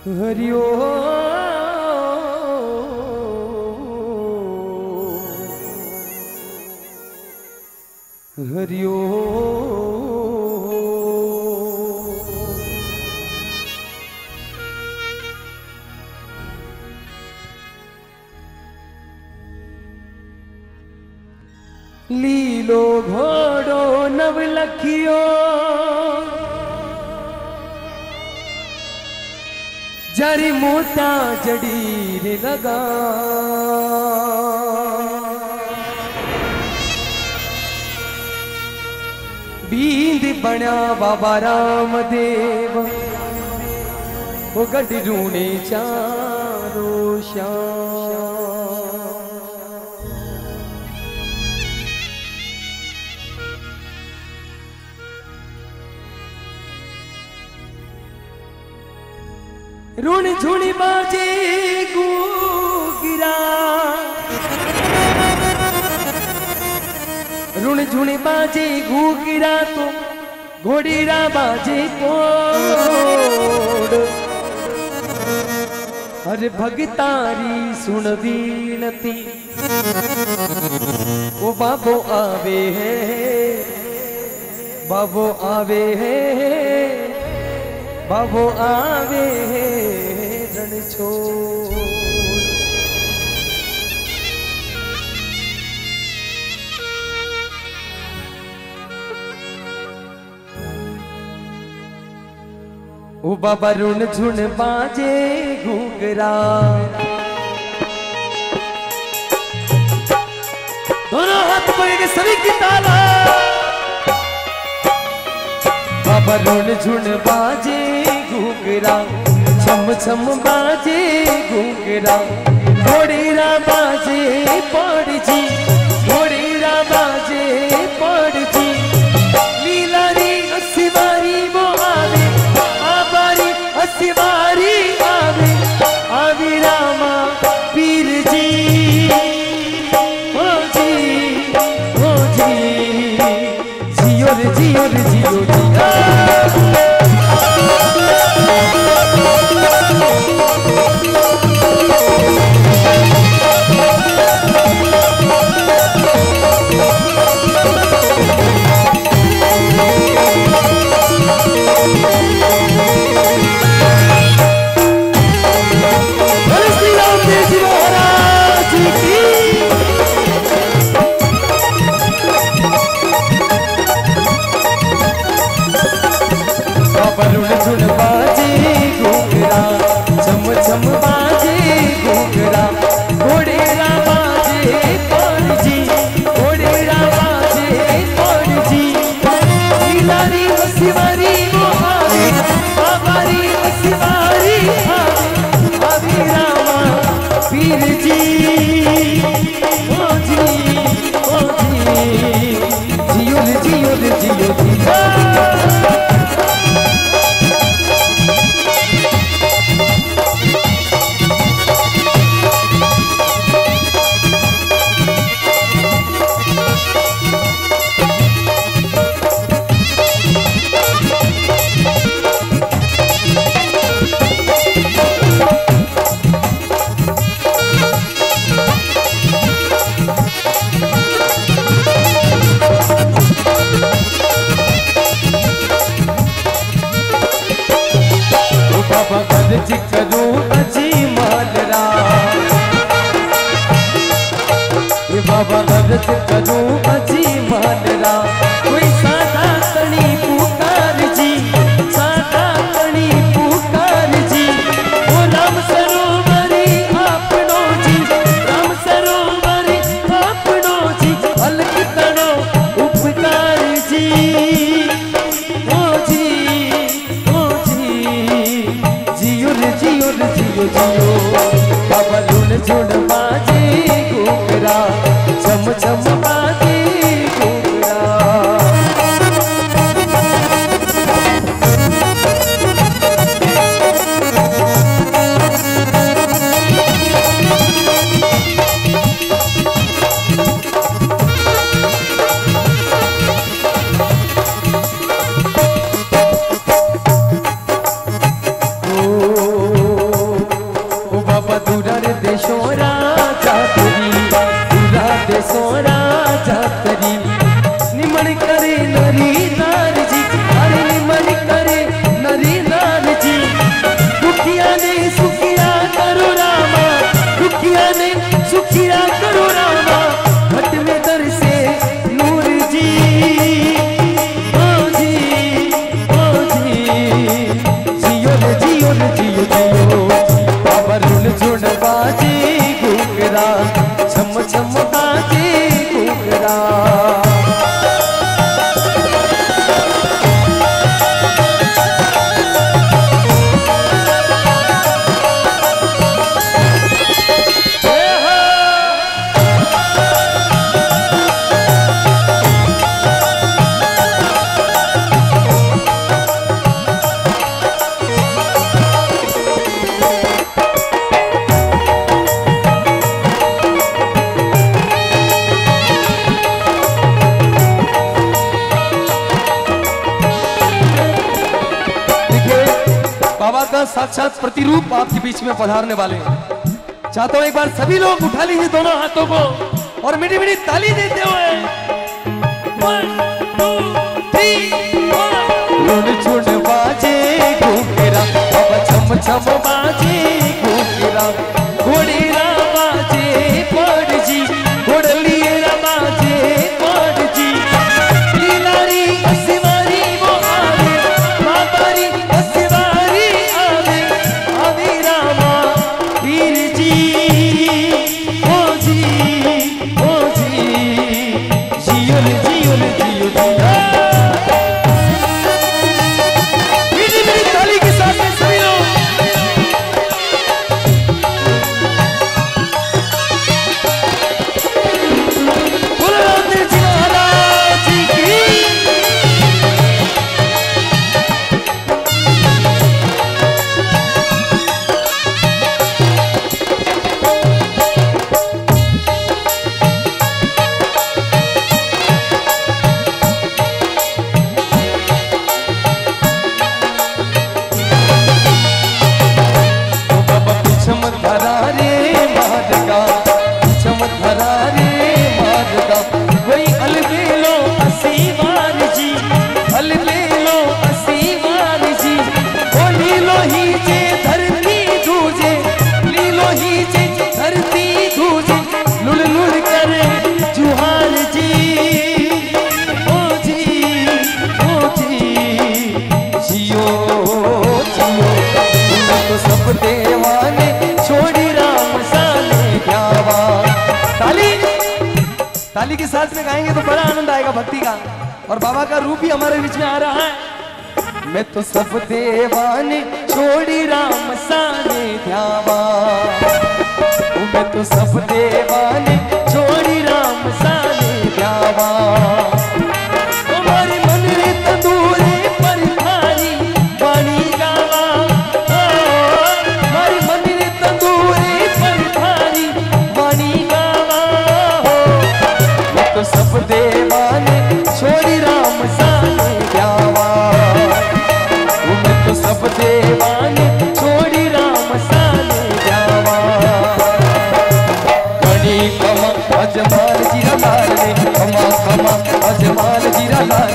हरिओ। हरिओ। लीलो घोड़ो नवलखियो। जरी मोटा जडीर लगा। बींद बना बाबा रामदेव वो गढ़ रूणे चारो श्याम। ऋण झुणी बाजे गो गिरा। ऋण बाजे गो गिरा तो घोड़ीरा बाजे को अरे भगतारी सुन दीनती ओ बाबो आवे है, बाबो आवे है, बाबो आवे है। ओ बाबा रुण झुण बाजे घुगरा दोनों हाथ पड़ेंगे सभी की ताला। बाबा रुण झुण बाजे घुगरा छम छम बाजे घुगरा घोड़ेरा बाजे पड़ जी। जियो जियो जियो साक्षात प्रतिरूप आपके बीच में पधारने वाले हैं चाहता हूँ एक बार सभी लोग उठा लीजिए दोनों हाथों को और मीठी मीठी ताली देते हुए छोटे. बाजे घूमेरा बाबा छम छम बाजे के साथ में गाएँगे तो बड़ा आनंद आएगा भक्ति का। और बाबा का रूप ही हमारे बीच में आ रहा है। मैं तो सब देवाने छोड़ी राम साने ध्यावा मैं तो सब देवाने कमा अजमाल जीरा लाल ने खमा खमा अजमाल जीरा लाल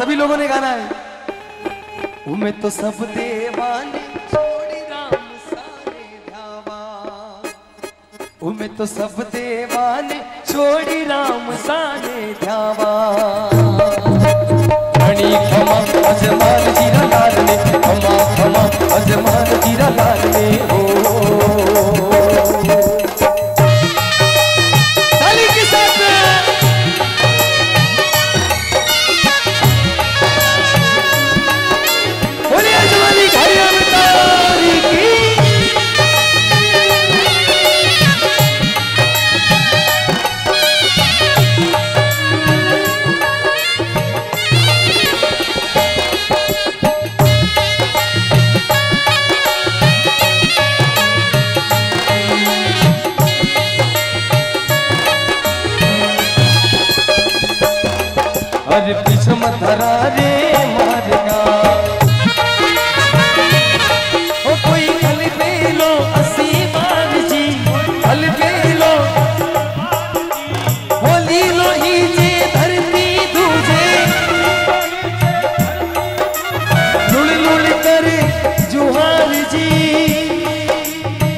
सभी लोगों ने गाना है। उमे तो सब देवाने छोड़ी राम सारे धावा। उमे तो सब देवाने छोड़ी राम सारे धावा। मणि खमा अजमाल ने मार